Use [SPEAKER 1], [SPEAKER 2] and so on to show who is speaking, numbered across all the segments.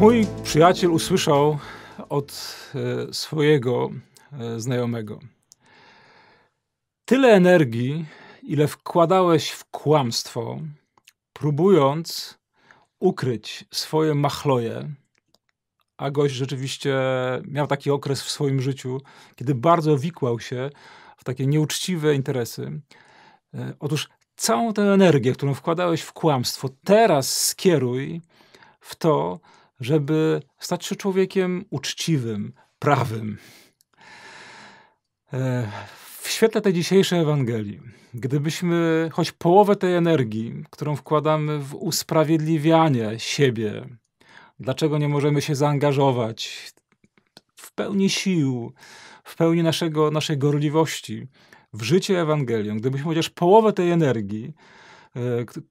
[SPEAKER 1] Mój przyjaciel usłyszał od e, swojego e, znajomego: Tyle energii, ile wkładałeś w kłamstwo, próbując ukryć swoje machloje, a gość rzeczywiście miał taki okres w swoim życiu, kiedy bardzo wikłał się w takie nieuczciwe interesy. E, otóż całą tę energię, którą wkładałeś w kłamstwo, teraz skieruj w to, żeby stać się człowiekiem uczciwym, prawym. E, w świetle tej dzisiejszej Ewangelii, gdybyśmy choć połowę tej energii, którą wkładamy w usprawiedliwianie siebie, dlaczego nie możemy się zaangażować w pełni sił, w pełni naszego, naszej gorliwości w życie Ewangelią, gdybyśmy chociaż połowę tej energii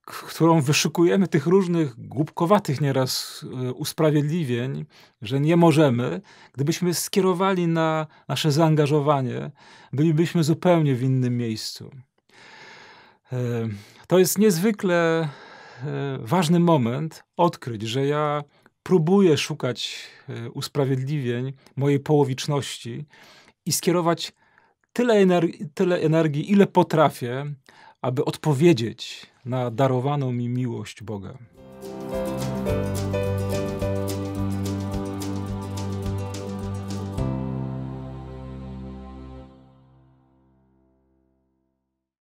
[SPEAKER 1] którą wyszukujemy tych różnych głupkowatych nieraz e, usprawiedliwień, że nie możemy, gdybyśmy skierowali na nasze zaangażowanie, bylibyśmy zupełnie w innym miejscu. E, to jest niezwykle ważny moment odkryć, że ja próbuję szukać usprawiedliwień mojej połowiczności i skierować tyle, energii, tyle energii, ile potrafię, aby odpowiedzieć na darowaną mi miłość Boga.